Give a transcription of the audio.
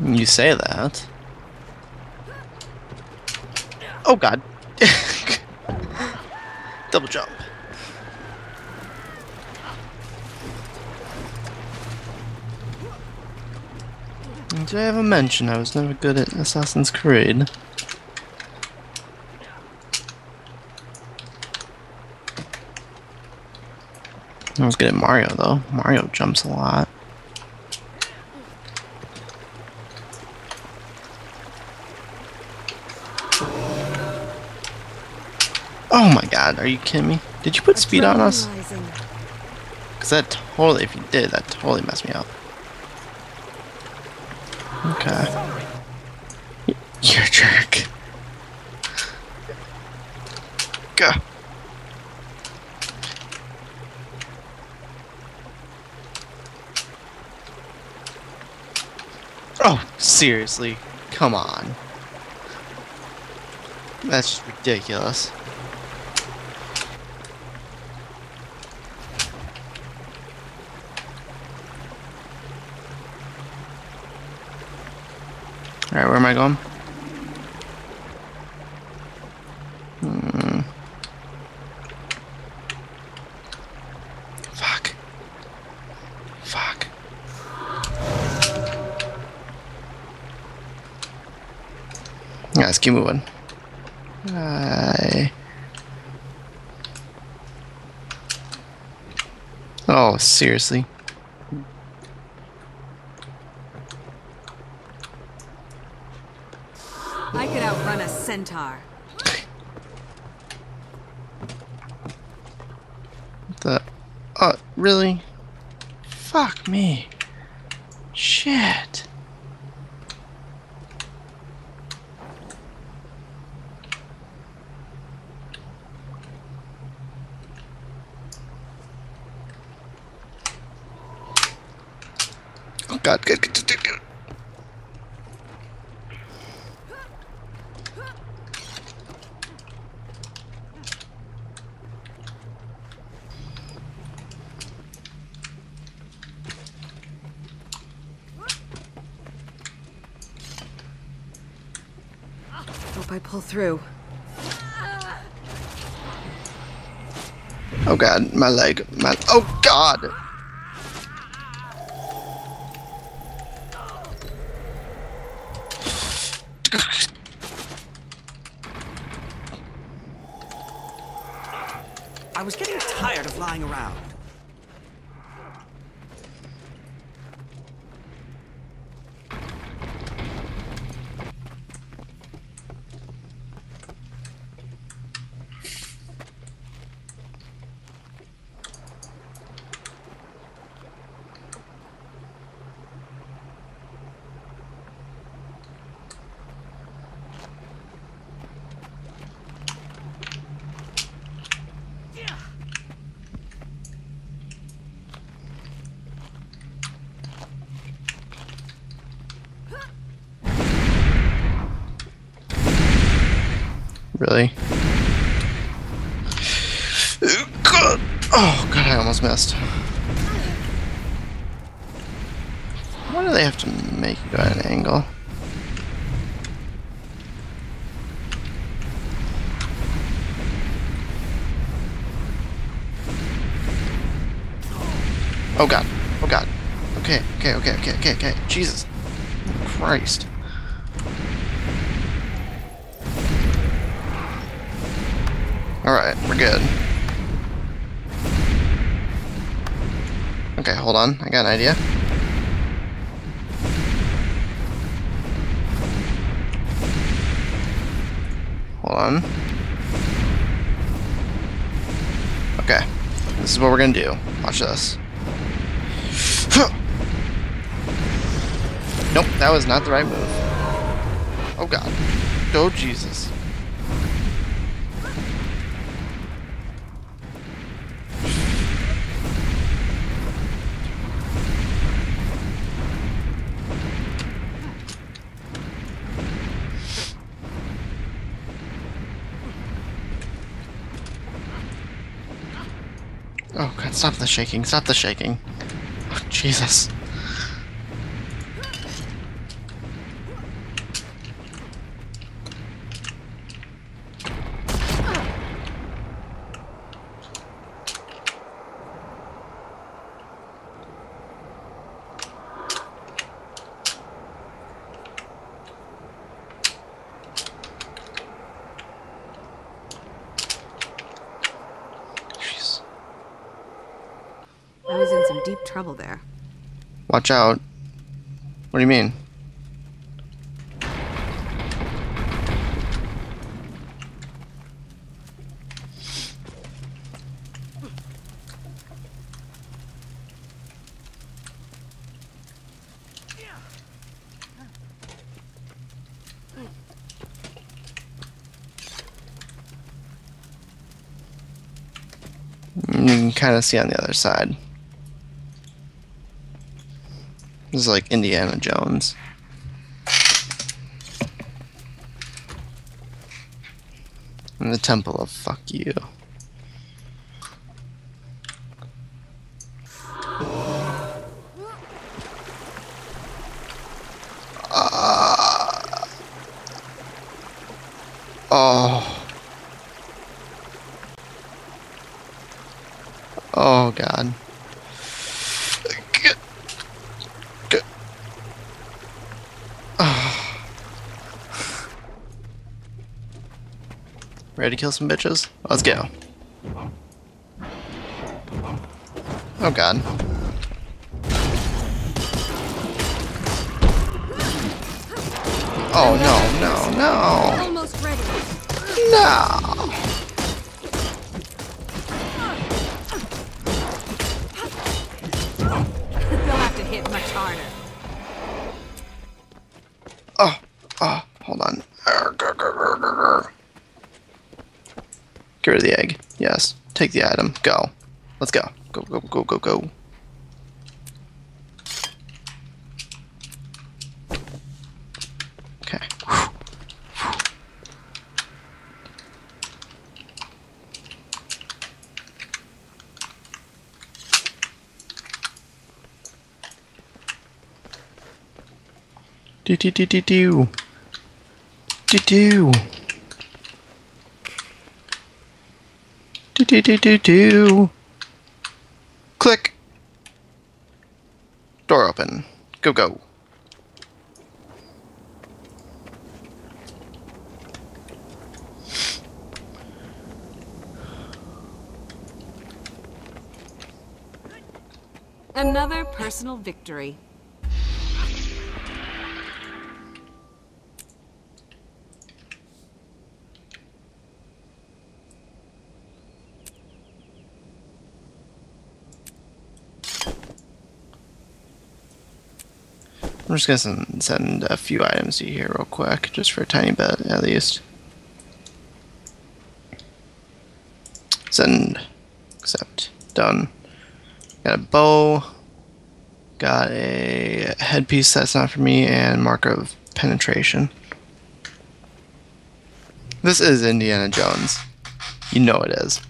You say that. Oh god. Double jump. Did I ever mention I was never good at Assassin's Creed? I was good at Mario though. Mario jumps a lot. Oh my god, are you kidding me? Did you put speed on us? Because that totally, if you did, that totally messed me up. Okay. You're a jerk. Go. Oh, seriously? Come on. That's just ridiculous. Alright, where am I going? Hmm. Fuck. Fuck. Yeah, let's keep moving. I... Oh, seriously? I could outrun a centaur. The... Uh, really? Fuck me. Shit. Oh god, good, good, good, good, good. Hope I pull through. Oh god, my leg, my... Oh god! I was getting tired of lying around. Really? God. Oh god, I almost missed. Why do they have to make you at an angle? Oh god. Oh god. Okay, okay, okay, okay, okay, okay. Jesus. Christ. Alright, we're good. Okay, hold on. I got an idea. Hold on. Okay. This is what we're gonna do. Watch this. Nope, that was not the right move. Oh god. Oh Jesus. Oh god, stop the shaking, stop the shaking. Oh, Jesus. Deep trouble there. Watch out. What do you mean? You can kind of see on the other side. This is like Indiana Jones. And the Temple of Fuck You. Ah. oh. Oh god. G- g- Ah. Ready to kill some bitches? Let's go. Oh god. Oh no, no, no, no! Get rid of the egg. Yes. Take the item. Go. Let's go. Go, go, go, go, go. Okay. Do do do do do. Do do. Do do do do do. Click. Door open. Go go. Another personal victory. I'm just gonna send, send a few items to you here real quick, just for a tiny bit at least. Send. Accept. Done. Got a bow. Got a headpiece that's not for me, and mark of penetration. This is Indiana Jones. You know it is.